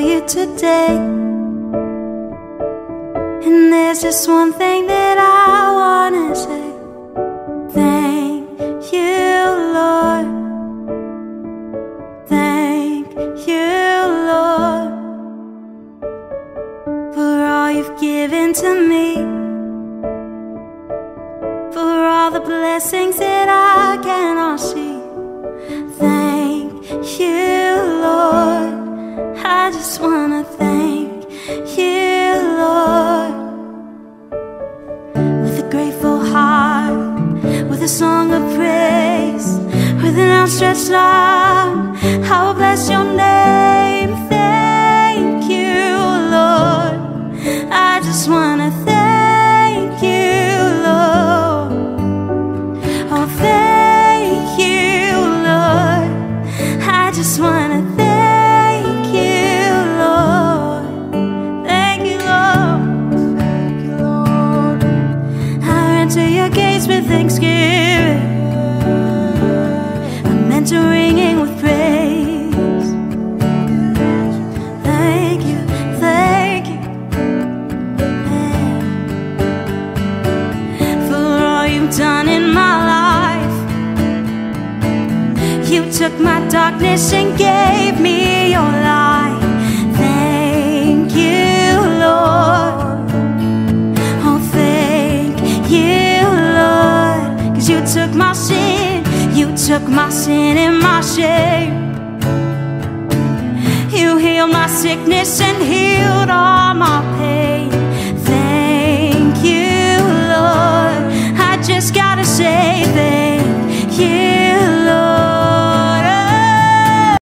you today. And there's just one thing that I wanna say. Thank you, Lord. Thank you, Lord, for all you've given to me. For all the blessings that I cannot see. Thank a song of praise, with an outstretched arm, I will bless your name. Thank you, Lord. I just wanna thank you, Lord. Oh, thank you, Lord. I just wanna thank you, Lord. Thank you, Lord. I'm entering with praise. Thank you, thank you. For all you've done in my life. You took my darkness and gave me your light. Thank you, Lord. Oh, thank you, Lord. You took my sin, you took my sin and my shame. You healed my sickness and healed all my pain.